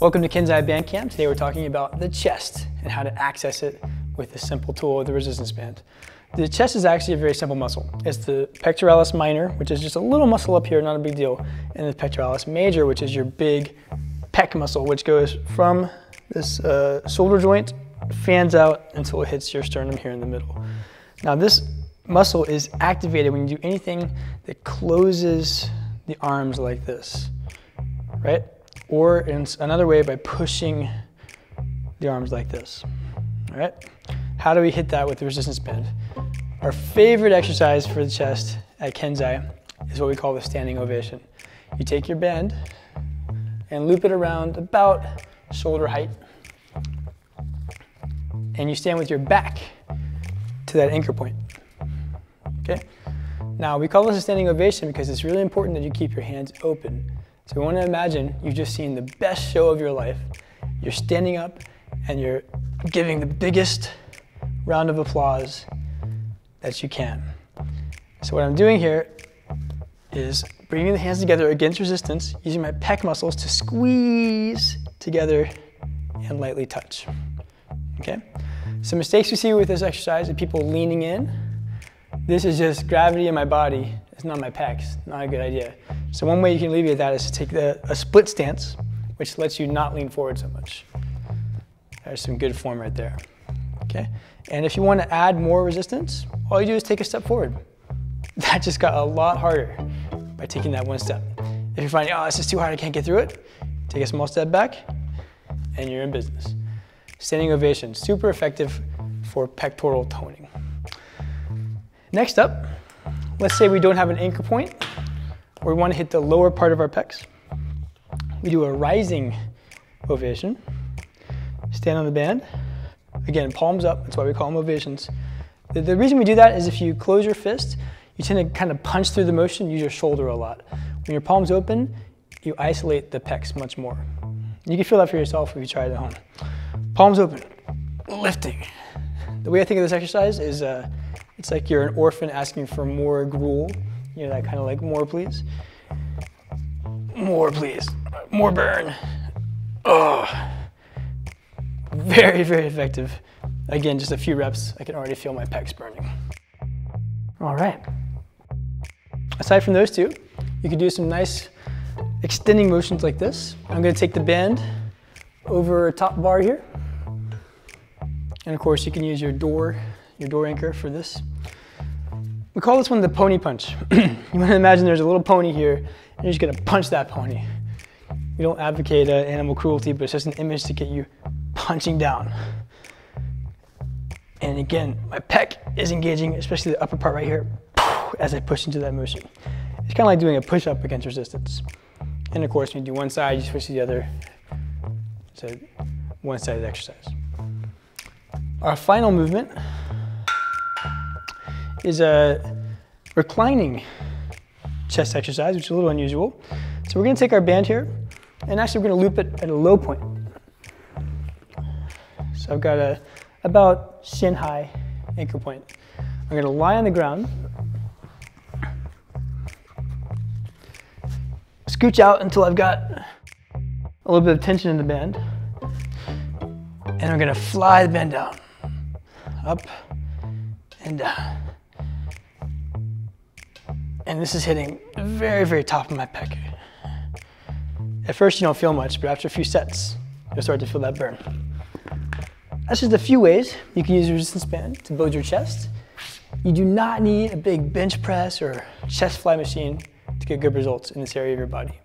Welcome to Kenzai Bandcamp. Today we're talking about the chest and how to access it with a simple tool, the resistance band. The chest is actually a very simple muscle. It's the pectoralis minor, which is just a little muscle up here, not a big deal, and the pectoralis major, which is your big pec muscle, which goes from this uh, shoulder joint, fans out until it hits your sternum here in the middle. Now this muscle is activated when you do anything that closes the arms like this, right? Or in another way by pushing the arms like this, all right? How do we hit that with the resistance band? Our favorite exercise for the chest at Kenzai is what we call the standing ovation. You take your band and loop it around about shoulder height, and you stand with your back to that anchor point, okay? Now, we call this a standing ovation because it's really important that you keep your hands open. So we want to imagine you've just seen the best show of your life. You're standing up and you're giving the biggest round of applause that you can. So what I'm doing here is bringing the hands together against resistance, using my pec muscles to squeeze together and lightly touch. Okay? Some mistakes we see with this exercise are people leaning in this is just gravity in my body. It's not my pecs, not a good idea. So one way you can alleviate that is to take the, a split stance, which lets you not lean forward so much. There's some good form right there, okay? And if you want to add more resistance, all you do is take a step forward. That just got a lot harder by taking that one step. If you're finding, oh, this is too hard, I can't get through it, take a small step back, and you're in business. Standing ovation, super effective for pectoral toning. Next up, let's say we don't have an anchor point, or we want to hit the lower part of our pecs. We do a rising ovation. Stand on the band. Again, palms up, that's why we call them ovations. The, the reason we do that is if you close your fist, you tend to kind of punch through the motion, use your shoulder a lot. When your palms open, you isolate the pecs much more. You can feel that for yourself if you try it at home. Palms open, lifting. The way I think of this exercise is uh, it's like you're an orphan asking for more gruel. You know, that kind of like, more please. More please. More burn. Oh. Very, very effective. Again, just a few reps, I can already feel my pecs burning. All right. Aside from those two, you can do some nice extending motions like this. I'm gonna take the band over a top bar here. And of course, you can use your door your door anchor for this. We call this one the pony punch. you want to imagine there's a little pony here, and you're just gonna punch that pony. We don't advocate uh, animal cruelty, but it's just an image to get you punching down. And again, my pec is engaging, especially the upper part right here, as I push into that motion. It's kind of like doing a push-up against resistance. And of course, when you do one side, you switch to the other. It's a one-sided exercise. Our final movement is a reclining chest exercise, which is a little unusual. So we're gonna take our band here, and actually we're gonna loop it at a low point. So I've got a about shin high anchor point. I'm gonna lie on the ground, scooch out until I've got a little bit of tension in the band, and I'm gonna fly the band down, up and down and this is hitting very, very top of my pec. At first you don't feel much, but after a few sets, you'll start to feel that burn. That's just a few ways you can use a resistance band to build your chest. You do not need a big bench press or chest fly machine to get good results in this area of your body.